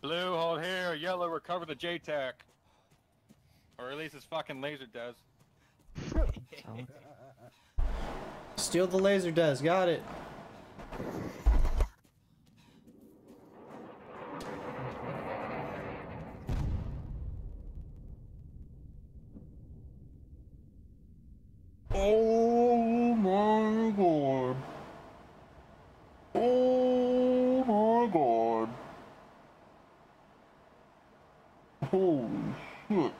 Blue, hold here. Yellow, recover the JTAC. Or at least his fucking laser does. Steal the laser desk. Got it. Oh Holy shit.